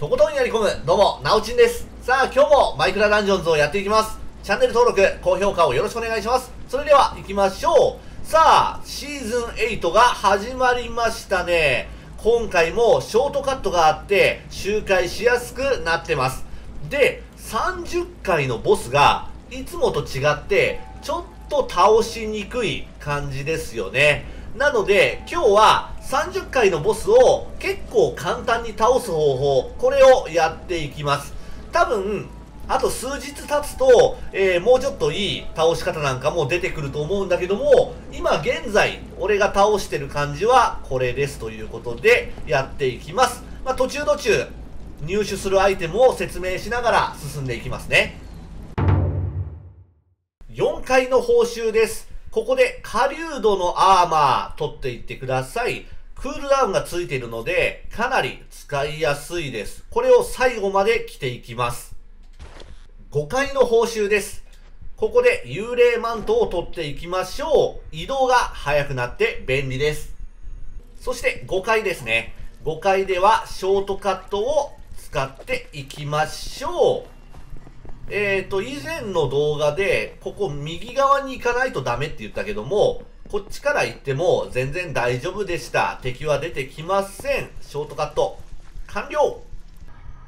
とことんやり込む、どうも、なおちんです。さあ、今日もマイクラダンジョンズをやっていきます。チャンネル登録、高評価をよろしくお願いします。それでは、行きましょう。さあ、シーズン8が始まりましたね。今回もショートカットがあって、周回しやすくなってます。で、30回のボスが、いつもと違って、ちょっと倒しにくい感じですよね。なので、今日は30回のボスを結構簡単に倒す方法、これをやっていきます。多分、あと数日経つと、えーもうちょっといい倒し方なんかも出てくると思うんだけども、今現在、俺が倒してる感じはこれですということでやっていきます。まあ、途中途中、入手するアイテムを説明しながら進んでいきますね。4回の報酬です。ここで狩人のアーマー取っていってください。クールダウンがついているので、かなり使いやすいです。これを最後まで着ていきます。5回の報酬です。ここで幽霊マントを取っていきましょう。移動が速くなって便利です。そして5回ですね。5回ではショートカットを使っていきましょう。えーと、以前の動画で、ここ右側に行かないとダメって言ったけども、こっちから行っても全然大丈夫でした。敵は出てきません。ショートカット。完了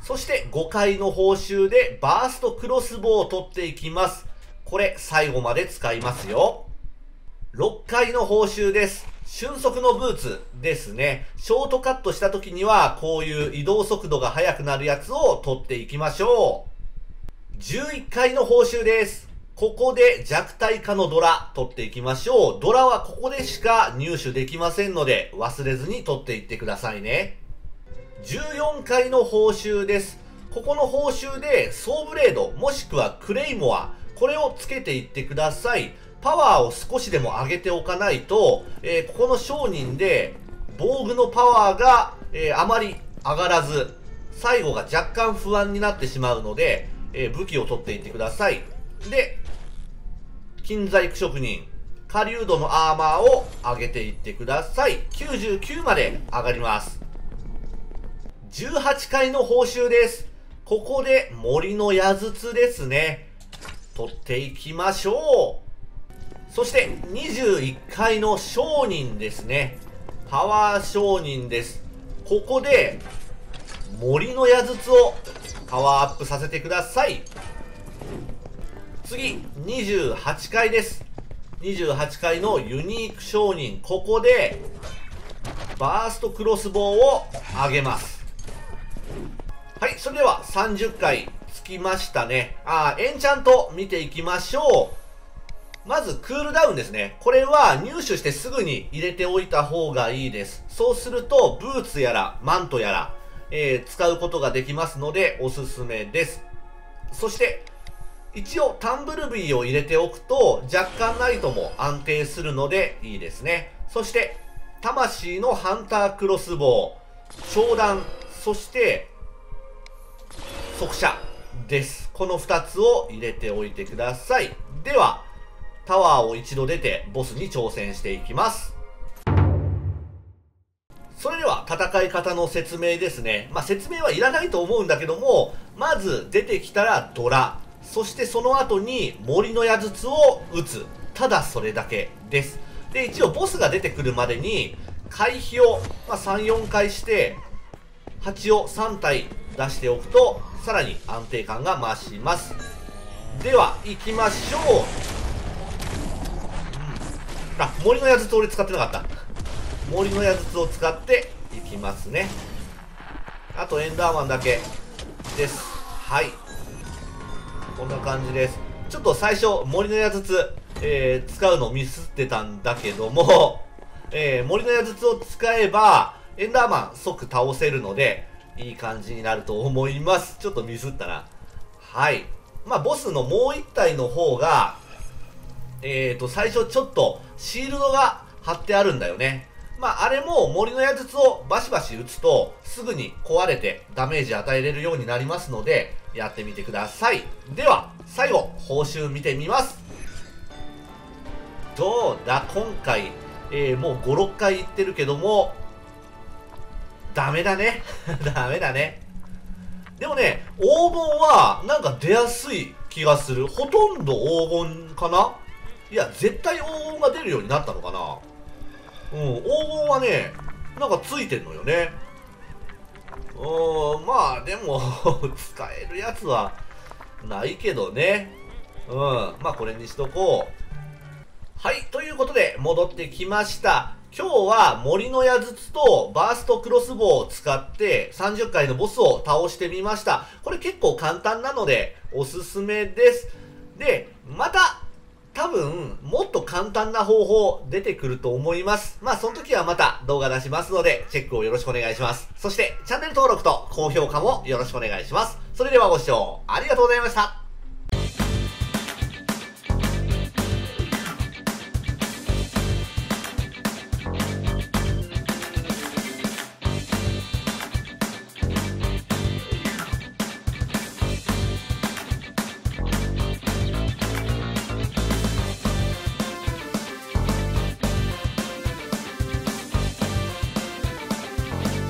そして5回の報酬でバーストクロスボウを取っていきます。これ最後まで使いますよ。6回の報酬です。瞬速のブーツですね。ショートカットした時にはこういう移動速度が速くなるやつを取っていきましょう。11回の報酬です。ここで弱体化のドラ取っていきましょう。ドラはここでしか入手できませんので忘れずに取っていってくださいね。14回の報酬です。ここの報酬でソーブレードもしくはクレイモアこれをつけていってください。パワーを少しでも上げておかないと、えーここの商人で防具のパワーが、えーあまり上がらず最後が若干不安になってしまうので、えー武器を取っていってください。で、金細工職人、狩人のアーマーを上げていってください。99まで上がります。18回の報酬です。ここで森の矢筒ですね。取っていきましょう。そして21回の商人ですね。パワー商人です。ここで森の矢筒をパワーアップさせてください。次、28回です。28回のユニーク商人。ここでバーストクロスボウを上げます。はい、それでは30回つきましたね。あ、エンチャント見ていきましょう。まず、クールダウンですね。これは入手してすぐに入れておいた方がいいです。そうすると、ブーツやら、マントやら、えー使うことができますので、おすすめです。そして、一応、タンブルビーを入れておくと、若干ナイトも安定するのでいいですね。そして、魂のハンタークロスボウ、商談、そして、速射です。この2つを入れておいてください。では、タワーを一度出てボスに挑戦していきます。それでは戦い方の説明ですね。まあ、説明はいらないと思うんだけども、まず出てきたらドラ、そしてその後に森の矢筒を撃つ。ただそれだけです。で、一応ボスが出てくるまでに回避を、まあ、3、4回して、蜂を3体出しておくとさらに安定感が増しますでは行きましょう、あ森の矢筒俺使ってなかった森の矢筒を使っていきますねあとエンダーマンだけですはいこんな感じですちょっと最初森の矢筒、えー使うのミスってたんだけども、えー森の矢筒を使えばエンダーマン即倒せるので、いい感じになると思います。ちょっとミスったな。はい。まあ、ボスのもう一体の方が、えーと、最初ちょっとシールドが貼ってあるんだよね。まあ、あれも森の矢筒をバシバシ打つと、すぐに壊れてダメージ与えれるようになりますので、やってみてください。では、最後、報酬見てみます。どうだ？今回、えーもう5、6回行ってるけども、ダメだね。ダメだね。でもね、黄金はなんか出やすい気がする。ほとんど黄金かな？いや、絶対黄金が出るようになったのかな？うん、黄金はね、なんかついてんのよね。うん、まあでも 使えるやつはないけどね。うん、まあこれにしとこう。はい、ということで戻ってきました。今日は森の矢筒とバーストクロスボウを使って30回のボスを倒してみました。これ結構簡単なのでおすすめです。で、また多分もっと簡単な方法出てくると思います。まあその時はまた動画出しますのでチェックをよろしくお願いします。そしてチャンネル登録と高評価もよろしくお願いします。それではご視聴ありがとうございました。